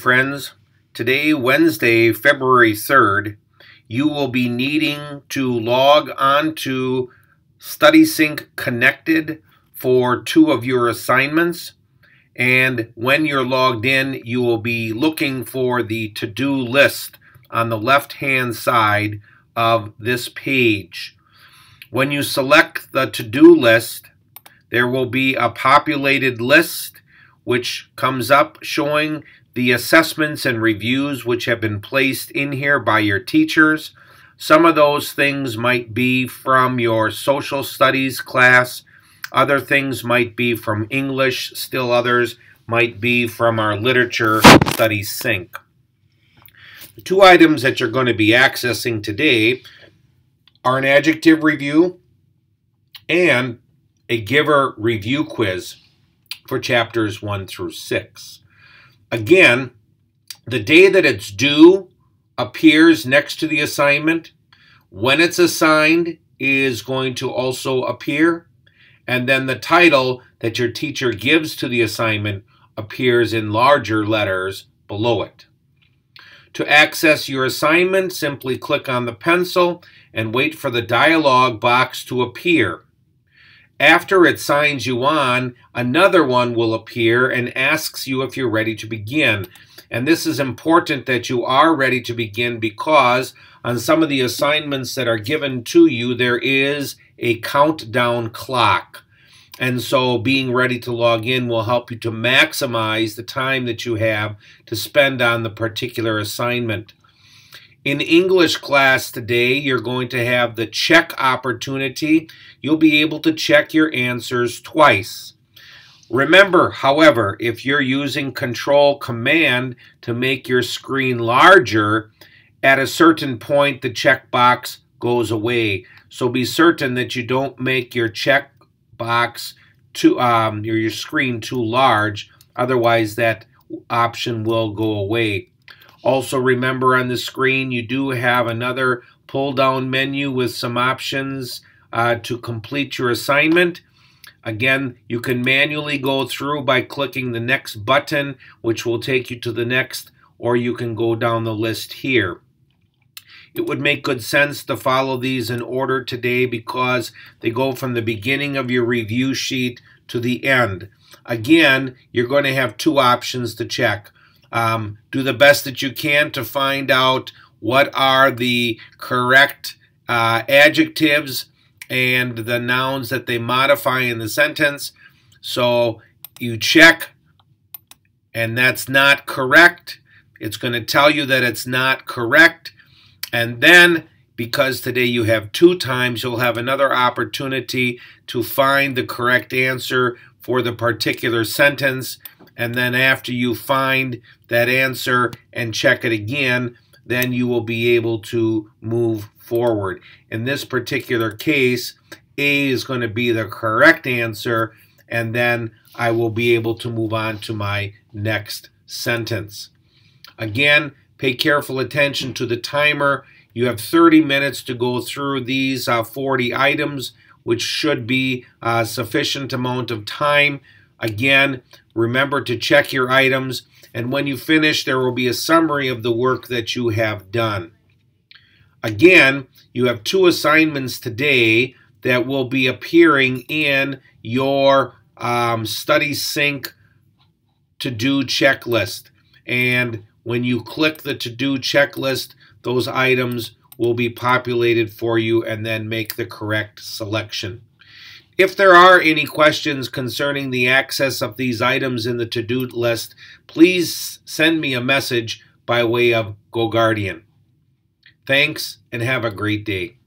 Friends, today, Wednesday, February 3rd, you will be needing to log on to StudySync Connected for two of your assignments. And when you're logged in, you will be looking for the to do list on the left hand side of this page. When you select the to do list, there will be a populated list which comes up showing the assessments and reviews which have been placed in here by your teachers. Some of those things might be from your social studies class, other things might be from English, still others might be from our literature StudySync. The two items that you're going to be accessing today are an adjective review and a giver review quiz for chapters 1 through 6. Again, the day that it's due appears next to the assignment. When it's assigned is going to also appear. And then the title that your teacher gives to the assignment appears in larger letters below it. To access your assignment, simply click on the pencil and wait for the dialog box to appear. After it signs you on, another one will appear and asks you if you're ready to begin. And this is important that you are ready to begin because on some of the assignments that are given to you, there is a countdown clock. And so being ready to log in will help you to maximize the time that you have to spend on the particular assignment. In English class today, you're going to have the check opportunity. You'll be able to check your answers twice. Remember, however, if you're using Control Command to make your screen larger, at a certain point the checkbox goes away. So be certain that you don't make your checkbox too um, your, your screen too large. Otherwise, that option will go away. Also remember on the screen you do have another pull down menu with some options uh, to complete your assignment. Again, you can manually go through by clicking the next button, which will take you to the next, or you can go down the list here. It would make good sense to follow these in order today because they go from the beginning of your review sheet to the end. Again, you're going to have two options to check. Um, do the best that you can to find out what are the correct uh, adjectives and the nouns that they modify in the sentence. So you check, and that's not correct. It's going to tell you that it's not correct. And then, because today you have two times, you'll have another opportunity to find the correct answer for the particular sentence and then after you find that answer and check it again, then you will be able to move forward. In this particular case, A is going to be the correct answer, and then I will be able to move on to my next sentence. Again, pay careful attention to the timer. You have 30 minutes to go through these uh, 40 items, which should be a sufficient amount of time. Again, remember to check your items, and when you finish, there will be a summary of the work that you have done. Again, you have two assignments today that will be appearing in your um, StudySync to do checklist. And when you click the to do checklist, those items will be populated for you and then make the correct selection. If there are any questions concerning the access of these items in the to-do list, please send me a message by way of GoGuardian. Thanks and have a great day.